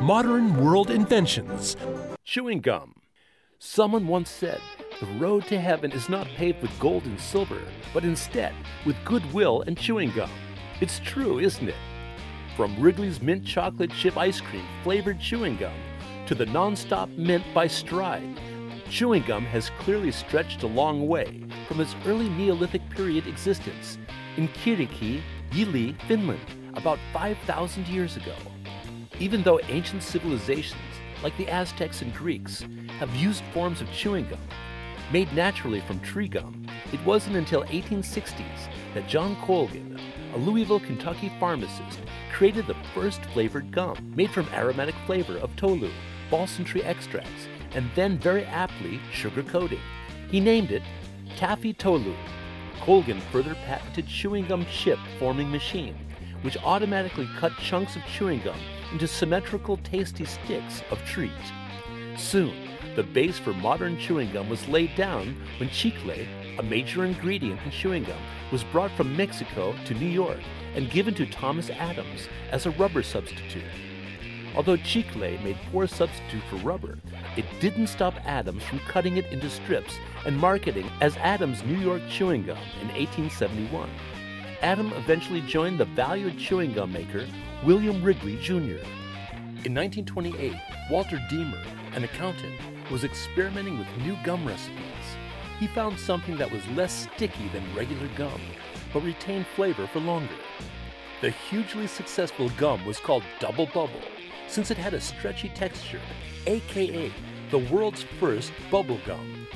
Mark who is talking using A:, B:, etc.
A: Modern world inventions.
B: Chewing gum. Someone once said, the road to heaven is not paved with gold and silver, but instead with goodwill and chewing gum. It's true, isn't it? From Wrigley's mint chocolate chip ice cream flavored chewing gum to the non-stop mint by Stride, chewing gum has clearly stretched a long way from its early Neolithic period existence in Kierikki, Yli-Ii, Finland, about 5,000 years ago. Even though ancient civilizations, like the Aztecs and Greeks, have used forms of chewing gum, made naturally from tree gum, it wasn't until 1860s that John Colgan, a Louisville, Kentucky pharmacist, created the first flavored gum made from aromatic flavor of tolu, balsam tree extracts, and then very aptly sugar coating. He named it Taffy Tolu. Colgan further patented chewing gum chip forming machine, which automatically cut chunks of chewing gum into symmetrical tasty sticks of treat. Soon, the base for modern chewing gum was laid down when chicle, a major ingredient in chewing gum, was brought from Mexico to New York and given to Thomas Adams as a rubber substitute. Although chicle made poor substitute for rubber, it didn't stop Adams from cutting it into strips and marketing as Adams New York Chewing Gum in 1871. Adam eventually joined the valued chewing gum maker William Wrigley Jr. In 1928, Walter Diemer, an accountant, was experimenting with new gum recipes. He found something that was less sticky than regular gum, but retained flavor for longer. The hugely successful gum was called Dubble Bubble, since it had a stretchy texture, aka the world's first bubble gum.